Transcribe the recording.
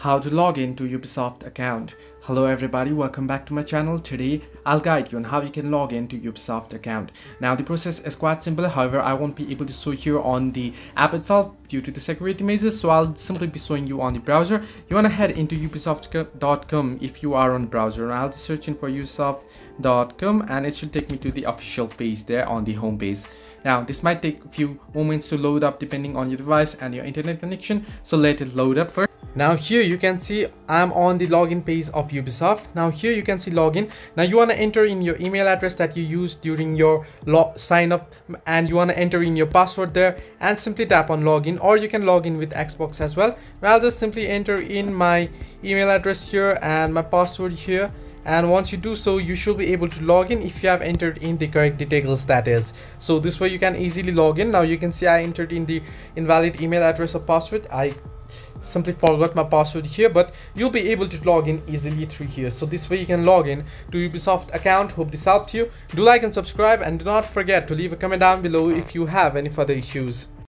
how to log in to Ubisoft account. Hello everybody, welcome back to my channel. Today I'll guide you on how you can log in to Ubisoft account. Now the process is quite simple, however I won't be able to show here on the app itself due to the security measures so I'll simply be showing you on the browser. You want to head into ubisoft.com if you are on browser I'll be searching for ubisoft.com and it should take me to the official page there on the home page. Now this might take a few moments to load up depending on your device and your internet connection so let it load up first now here you can see i'm on the login page of ubisoft. Now here you can see login. Now you want to enter in your email address that you used during your sign up and you want to enter in your password there and simply tap on login or you can log in with xbox as well. I'll just simply enter in my email address here and my password here. And once you do so you should be able to log in if you have entered in the correct details that is. So this way you can easily log in. Now you can see i entered in the invalid email address or password. I simply forgot my password here but you'll be able to log in easily through here. So this way you can log in to ubisoft account. Hope this helped you. Do like and subscribe and do not forget to leave a comment down below if you have any further issues